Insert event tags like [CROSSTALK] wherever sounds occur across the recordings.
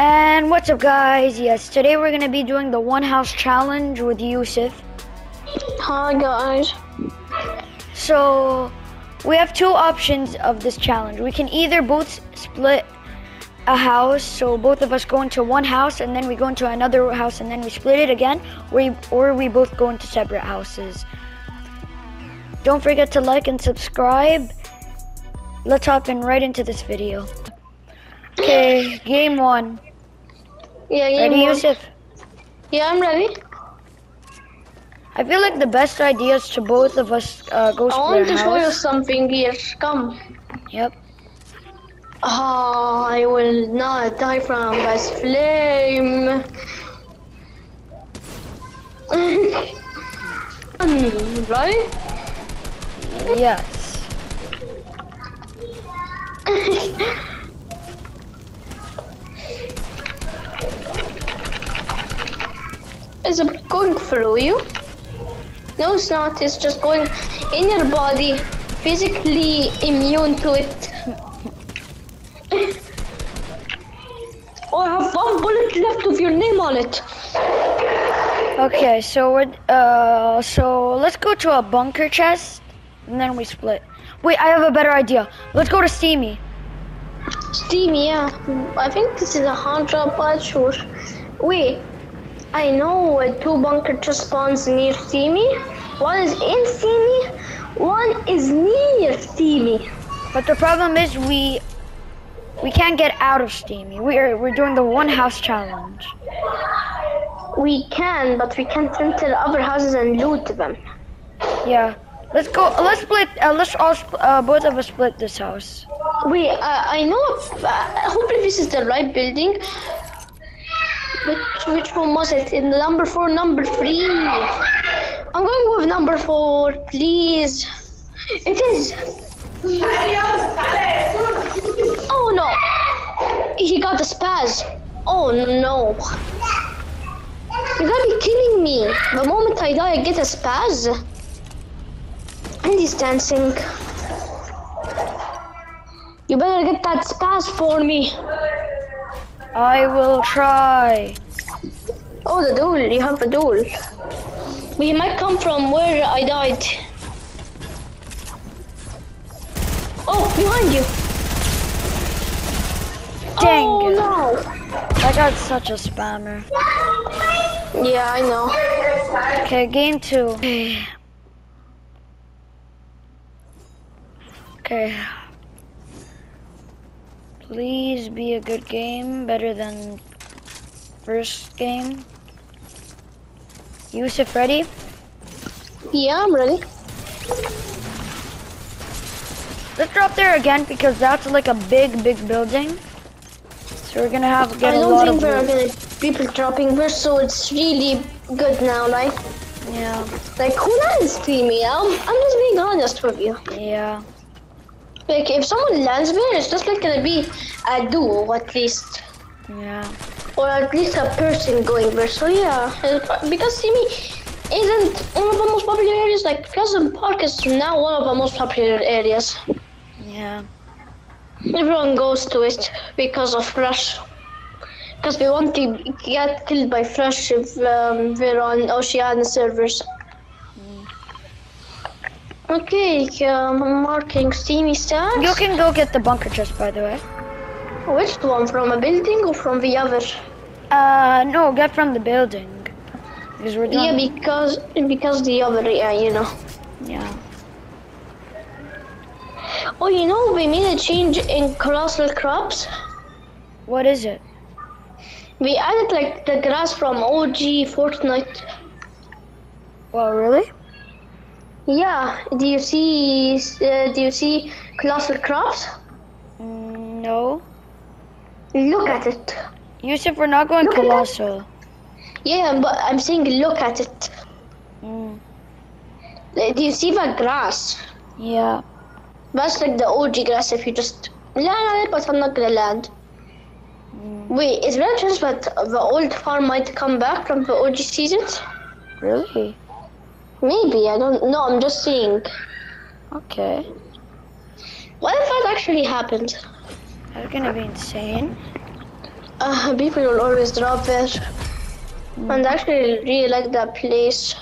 And what's up guys? Yes, today we're gonna be doing the one house challenge with Yusuf. Hi guys. So we have two options of this challenge. We can either both split a house, so both of us go into one house and then we go into another house and then we split it again, or we, or we both go into separate houses. Don't forget to like and subscribe. Let's hop in right into this video. Okay, game one. Yeah, yeah. Ready. Yusuf? Yeah, I'm ready. I feel like the best idea is to both of us uh, go I want to a show you something here. Come. Yep. Ah, I will not die from this flame. [LAUGHS] Right? Yes. [LAUGHS] Is going through you? No, it's not. It's just going in your body, physically immune to it. oh, I have one bullet left of your name on it. Okay, so we're uh, so let's go to a bunker chest, and then we split. Wait, I have a better idea. Let's go to Steamy. Steam, yeah. I think this is a hundred, but sure. Wait, I know uh, two bunker spawns near Steamy. One is in Steamy, one is near Steamy. But the problem is we we can't get out of Steamy. We are we're doing the one house challenge. We can, but we can't enter the other houses and loot them. Yeah. Let's go. Let's split. Uh, let's all sp- uh, both of us split this house. Wait, uh, I know. Uh, hopefully, this is the right building. Which, which one was it? In number four, number three. I'm going with number four, please. It is. Oh no! He got the spaz. Oh no! You gotta be kidding me! The moment I die, I get a spaz. And he's dancing. You better get that spaz for me. I will try. Oh, the duel. You have a duel. We might come from where I died. Oh, behind you. Dang Oh, it. no. That guy's such a spammer. Yeah, I know. Okay, game two. [SIGHS] Okay. Please be a good game, better than first game. Yusuf, ready? Yeah, I'm ready. Let's drop there again because that's like a big, big building. So we're gonna have to get I a don't think of there are gonna people dropping here, so it's really good now, like Yeah, like who to me? I'm, I'm just being honest with you. yeah. Like if someone lands there, it's just like gonna be a duo at least. Yeah. or at least a person going there. So yeah, because Steamy isn't one of the most popular areas. Like Pleasant Park is now one of the most popular areas. Yeah. Everyone goes to it because of Rush. Because we want to get killed by Fresh if um, we're on Oceania servers. Okay, um, I'm marking Steamy Stacks. You can go get the bunker chest, by the way. Which one? From a building or from the other? Uh, no, get from the building. Because we're Yeah, because because the other, yeah, you know. Yeah. Oh, you know, we made a change in colossal crops. What is it? We added like the grass from OG Fortnite. Well, really? Yeah, do you see? Uh, do you see colossal crops? Mm, no. Look at it. Yusuf, we're not going Look colossal. Yeah, but I'm saying look at it. Mm, Do you see that grass? yeah. That's like the OG grass. If you just land on it, but I'm not gonna land. Mm, Wait, is there a chance that the old farm might come back from the OG seasons? really? Maybe I don't know. I'm just seeing. Okay. What if that actually happened? That's gonna be insane. uh, people will always drop there. And I actually really like that place.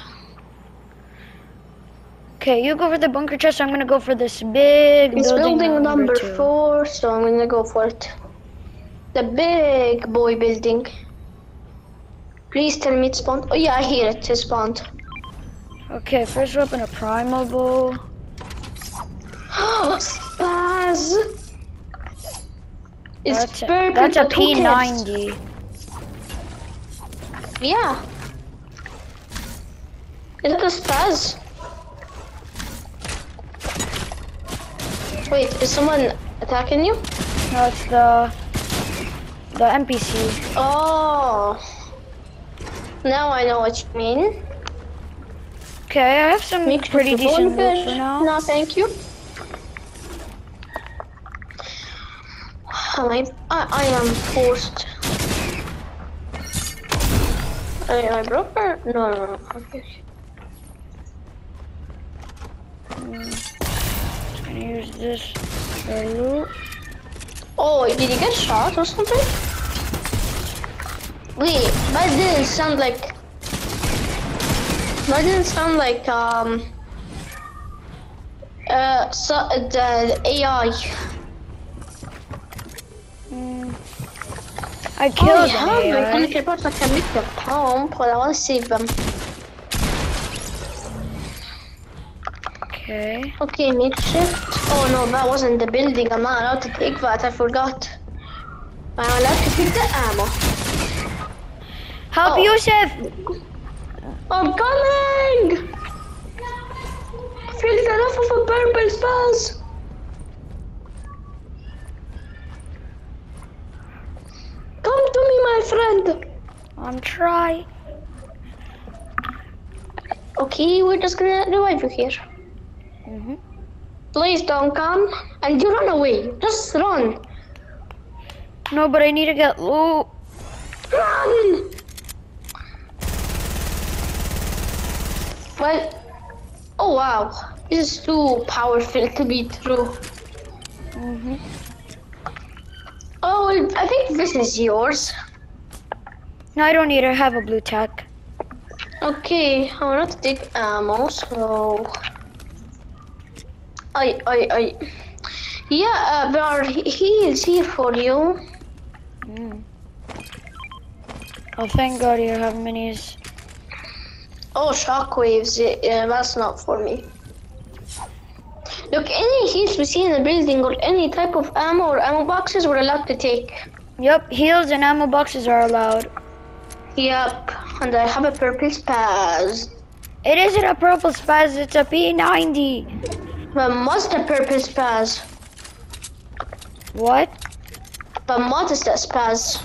Okay, you go for the bunker chest. I'm gonna go for this big It's building, building number two. four, so I'm gonna go for it. The big boy building. Please tell me it spawned. Oh yeah, I hear it. It spawned. Okay, first weapon, a primal bow. [GASPS] Spaz! It's That's a, that's a but who cares? P90. Yeah. Is it a Spaz? Wait, is someone attacking you? No, it's the the NPC. Oh. Now I know what you mean. Okay, I have some Make pretty decent loot for now. No, thank you. I, I, am forced. I, I broke her? No, no, no. Okay. Hmm. Gonna use this for loot. Oh, did you get shot or something? Wait, that didn't sound like. That didn't sound like um. Uh, so the AI. Mm. I Oh killed yeah, an my AI. colleague reports I can make the pump, but I want to save them. Okay. Okay, makeshift. Oh no, that wasn't the building. I'm not allowed to take that. I forgot. I'm allowed to take the ammo. Help Oh. Yusuf! I'm coming! Filled enough of a purple spaz. Come to me, my friend. I'm trying. Okay, we're just gonna revive you here. hmm Please don't come. And you run away. Just run. No, but I need to get loot. Run! Well, oh wow. This is too powerful to be true. hmm Oh, well, I think this is yours. No, I don't need to have a blue tack. Okay, I want to take ammo, so... I, I, I... Yeah, uh, there are he- heals here for you. Mm. Oh, thank God you have minis. Oh, shockwaves, yeah, that's not for me. Look, any heals we see in the building or any type of ammo or ammo boxes we're allowed to take. Yep, heals and ammo boxes are allowed. Yep, and I have a purple spaz. It isn't a purple spaz, it's a P90. But what's the purple spaz? What? But what is that spaz?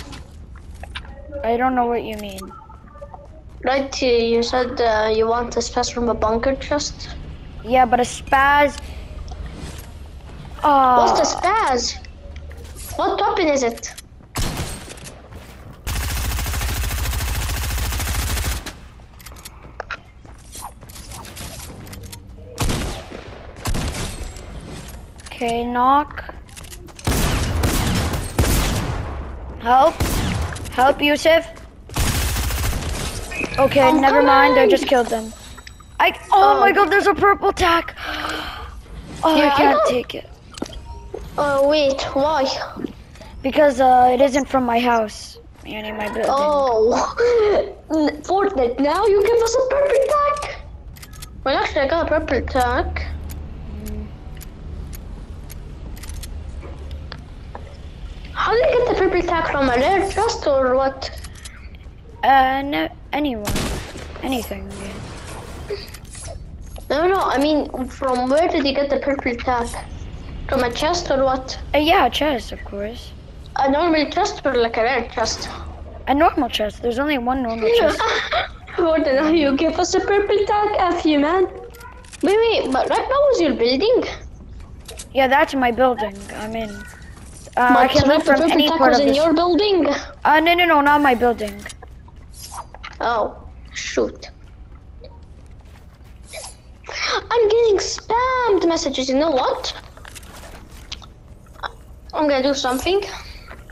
I don't know what you mean. Right, you said uh, you want a spaz from a bunker chest? Yeah, but a spaz. Oh, What's the spaz? What weapon is it? Okay, knock. Help. Help, Yusuf. Okay, I'm never mind. I just killed them. I. Oh, Oh. my god, there's a purple tack. Oh, Yeah, I I can't know. take it. Oh, wait, why? Because uh, it isn't from my house. Meaning my building. Oh, [LAUGHS] Fortnite, now you give us a purple tag? Well, actually, I got a purple tag. How did you get the purple tag from a rare chest or what? Uh, no, anyone. Anything. yeah. No, no, I mean, from where did you get the purple tag? From a chest or what? Uh, yeah, a chest, of course. A normal chest or like a rare chest? A normal chest. There's only one normal chest. [LAUGHS] Gordon, now you give us a purple tag, F you, man. Wait, wait, but right now is your building? Yeah, that's my building. I'm in. Uh, I But can right, loot the from purple any tag part was of in this. your building? Uh, no, no, no, not my building. Oh, shoot. I'm getting spammed messages. You know what? I'm gonna do something.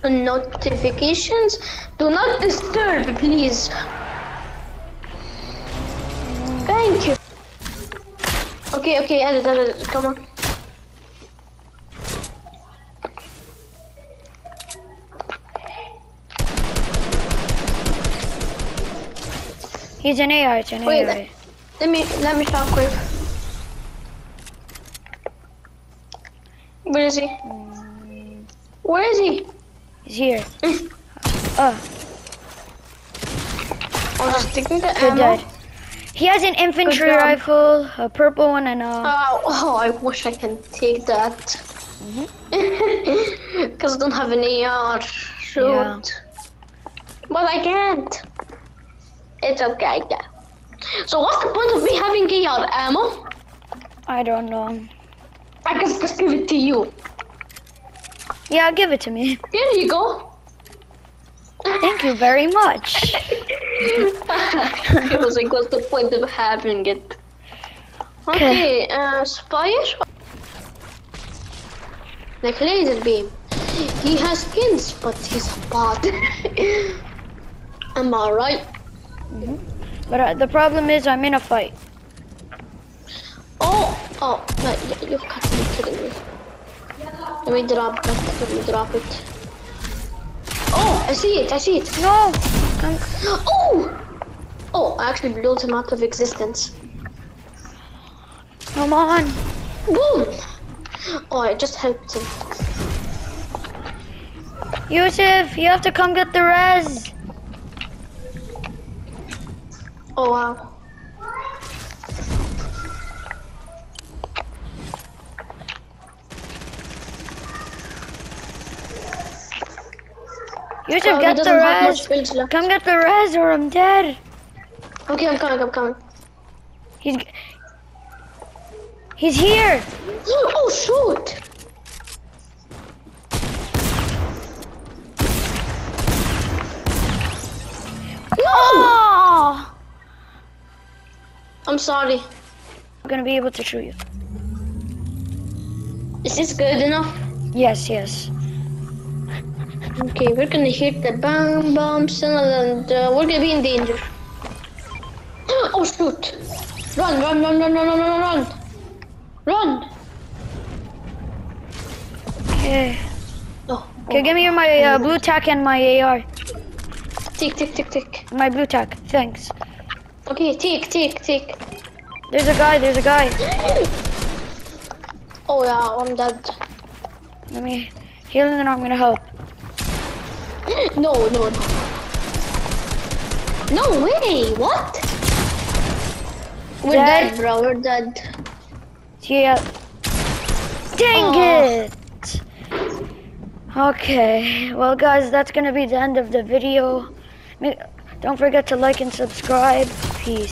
notifications. Do not disturb, please. Thank you. Okay, okay, edit, edit, come on. He's an AR, it's an Wait, AR. Let me, let me shockwave. Where is he? Where is he? He's here. Mm. Oh, I'm just taking the ammo. dead. He has an infantry rifle, a purple one, and a. Oh, oh, I wish I can take that. Mm-hmm. [LAUGHS] Because I don't have an AR. Shoot. Yeah. But I can't. It's okay, yeah. So what's the point of me having AR ammo? I don't know. I can just give it to you. Yeah, give it to me. Here you go. Thank you very much. [LAUGHS] it was like, what's the point of having it? Okay, uh, Spire? Like laser beam. He has skins, but he's a bot. [LAUGHS] Am I right? But uh, the problem is, I'm in a fight. Oh, oh, no, you, you got to be kidding me. Let me drop that. Let me drop it. Oh, I see it. I see it. No! I'm, Oh! Oh, I actually blew him out of existence. come on. Boom! Oh, I just helped him. Yusuf, you have to come get the res. Oh, wow. Yusuf, Oh, get the doesn't have much res. Come get the res or I'm dead. Okay, I'm coming, I'm coming. He's He's here. [GASPS] Oh, shoot! No! Oh! I'm sorry. I'm gonna be able to shoot you. Is this good enough? Yes, yes. Okay, we're gonna hit the bomb bombs and uh, we're gonna be in danger. [GASPS] Oh shoot! Run, run, run, run, run, run, run, run! Run! Okay. Oh, Okay, give me my uh, blue tack and my AR. tick, tick, tick, tick. My blue tack. Thanks. Okay, tick, tick, tick. There's a guy. There's a guy. Oh yeah, I'm dead. Let me heal and I'm gonna help. [GASPS] No, no, no. No way! What? We're Dead. dead, bro. We're dead. Yeah. Dang Oh. it! Okay, well guys, that's gonna be the end of the video. Don't forget to like and subscribe. Peace.